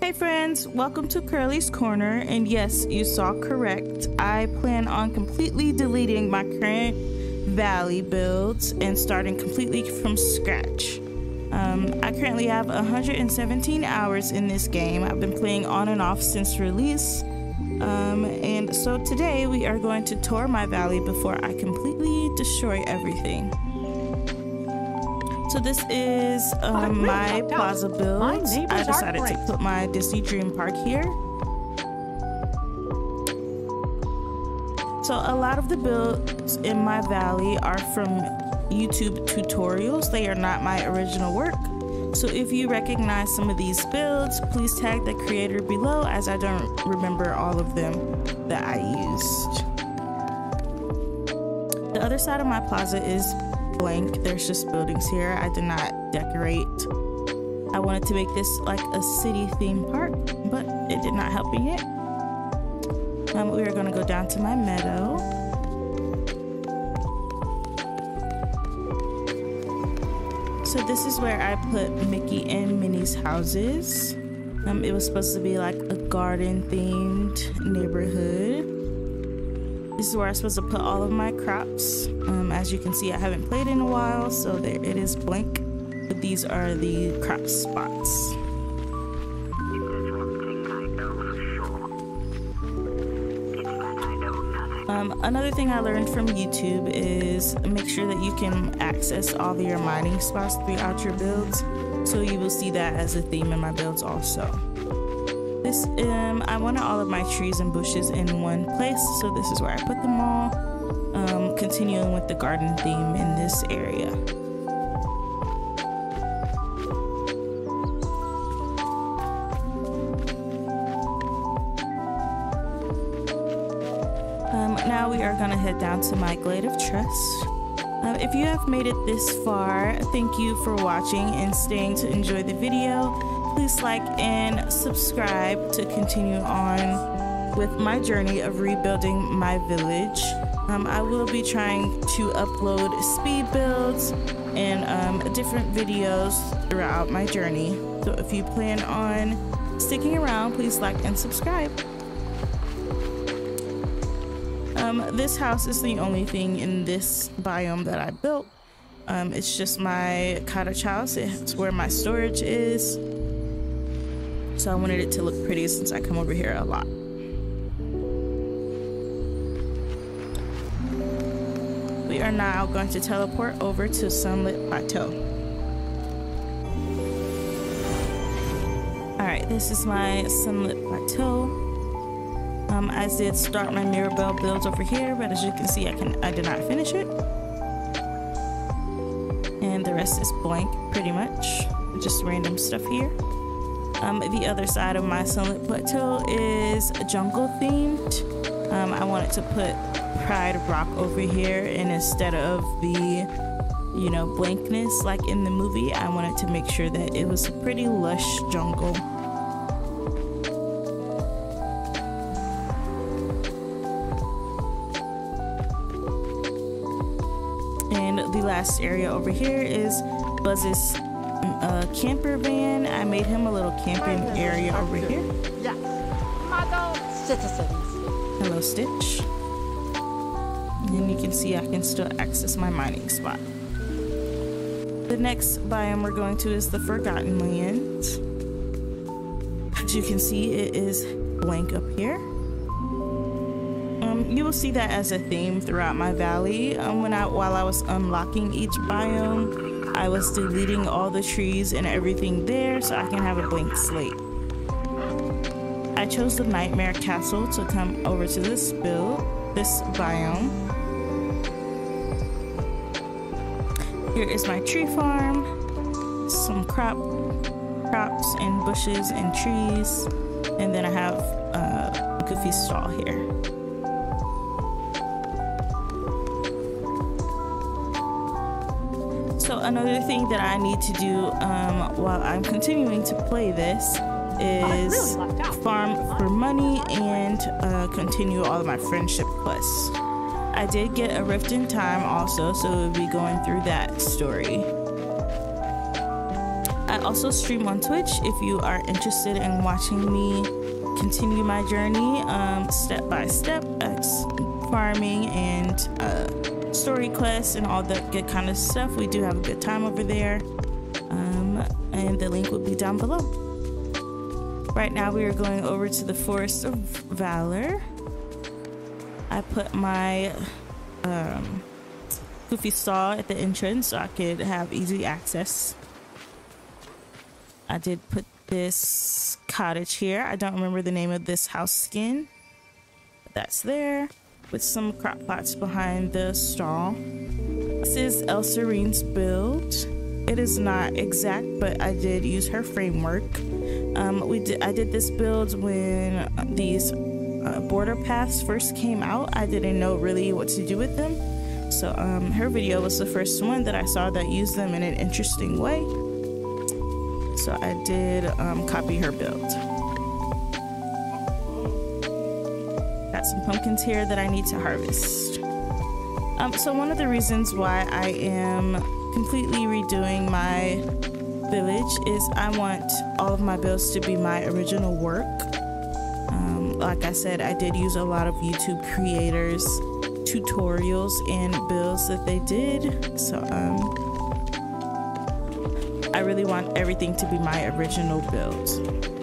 Hey friends, welcome to Curlie's Corner, and yes, you saw correct. I plan on completely deleting my current Valley builds and starting completely from scratch. Um, I currently have 117 hours in this game. I've been playing on and off since release. Um, and so today we are going to tour my valley before I completely destroy everything. So this is um, my plaza builds. I decided to put my Disney Dream Park here. So a lot of the builds in my valley are from YouTube tutorials. They are not my original work. So if you recognize some of these builds, please tag the creator below as I don't remember all of them that I used. The other side of my plaza is blank. There's just buildings here. I did not decorate. I wanted to make this like a city theme park, but it did not help me yet. Um, we are gonna go down to my meadow. So this is where I put Mickey and Minnie's houses. Um, it was supposed to be like a garden themed neighborhood. This is where I'm supposed to put all of my crops. Um, as you can see, I haven't played in a while, so there it is blank. But these are the crop spots. Um, another thing I learned from YouTube is make sure that you can access all of your mining spots throughout your builds. So you will see that as a theme in my builds also. This, um, I wanted all of my trees and bushes in one place, so this is where I put them all. Um, continuing with the garden theme in this area. Um, now we are going to head down to my Glade of Trust. If you have made it this far, thank you for watching and staying to enjoy the video. Please like and subscribe to continue on with my journey of rebuilding my village. Um, I will be trying to upload speed builds and um, different videos throughout my journey. So if you plan on sticking around, please like and subscribe. Um, this house is the only thing in this biome that I built. Um, it's just my cottage house. It's where my storage is. So I wanted it to look pretty since I come over here a lot. We are now going to teleport over to Sunlit Plateau. Alright, this is my Sunlit Plateau. Um, I did start my Mirabel builds over here, but as you can see, I can I did not finish it. And the rest is blank, pretty much. Just random stuff here. Um, the other side of my Sunlit Plateau is jungle themed. Um, I wanted to put Pride Rock over here, and instead of the, you know, blankness like in the movie, I wanted to make sure that it was a pretty lush jungle. The last area over here is Buzz's uh, camper van. I made him a little camping area over here. Yes, model citizens. Hello, Stitch. And you can see I can still access my mining spot. The next biome we're going to is the Forgotten Lands. As you can see, it is blank up here. Um, you will see that as a theme throughout my valley. Um, when I, while I was unlocking each biome, I was deleting all the trees and everything there so I can have a blank slate. I chose the Nightmare Castle to come over to this build, this biome. Here is my tree farm, some crop, crops and bushes and trees, and then I have a goofy stall here. Another thing that I need to do um, while I'm continuing to play this is farm for money and uh, continue all of my friendship quests. I did get a rift in time also, so we'll be going through that story. I also stream on Twitch if you are interested in watching me continue my journey um, step by step, farming and uh, story quests and all that good kind of stuff. We do have a good time over there. Um, and the link will be down below. Right now we are going over to the Forest of Valor. I put my um, goofy Saw at the entrance so I could have easy access. I did put this cottage here. I don't remember the name of this house skin. But that's there with some crop pots behind the stall. This is Elle Serein's build. It is not exact, but I did use her framework. Um, we did. I did this build when these uh, border paths first came out. I didn't know really what to do with them. So um, her video was the first one that I saw that used them in an interesting way. So I did um, copy her build. Some pumpkins here that I need to harvest. Um, so one of the reasons why I am completely redoing my village is I want all of my builds to be my original work. Um, like I said, I did use a lot of YouTube creators tutorials and builds that they did. So um, I really want everything to be my original build.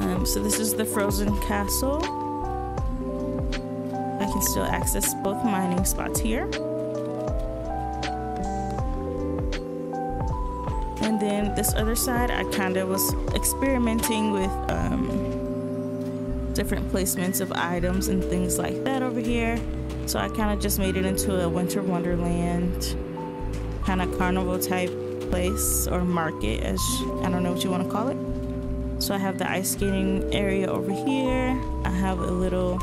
Um, so this is the frozen castle. I can still access both mining spots here. And then this other side, I kind of was experimenting with um, different placements of items and things like that over here. So I kind of just made it into a winter wonderland kind of carnival type place or market as I don't know what you want to call it. So I have the ice skating area over here. I have a little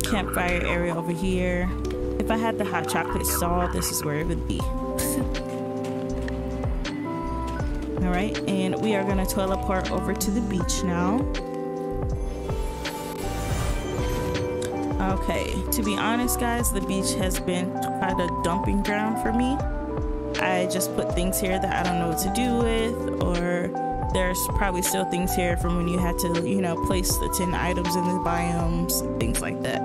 campfire area over here. If I had the hot chocolate stall, this is where it would be. All right, and we are gonna teleport over to the beach now. Okay, to be honest, guys, the beach has been quite a dumping ground for me. I just put things here that I don't know what to do with, there's probably still things here from when you had to, you know, place the 10 items in the biomes, things like that.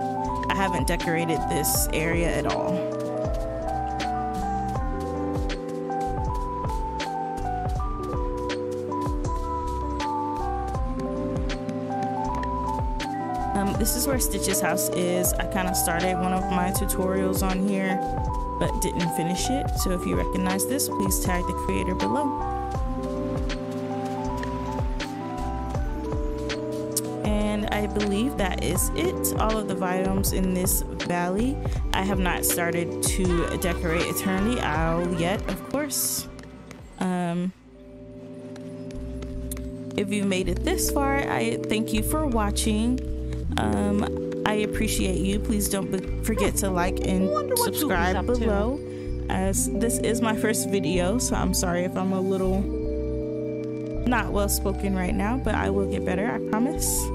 I haven't decorated this area at all. Um, this is where Stitch's house is. I kind of started one of my tutorials on here, but didn't finish it. So if you recognize this, please tag the creator below. I believe that is it. All of the biomes in this valley. I have not started to decorate Eternity Isle yet, of course. Um, if you made it this far, I thank you for watching. Um, I appreciate you. Please don't forget to like and subscribe below. As this is my first video, so I'm sorry if I'm a little not well spoken right now, but I will get better, I promise.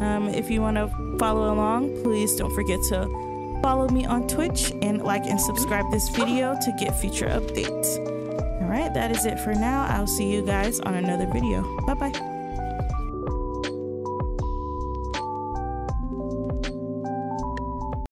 Um, if you want to follow along, please don't forget to follow me on Twitch and like and subscribe this video to get future updates. All right, that is it for now. I'll see you guys on another video. Bye bye.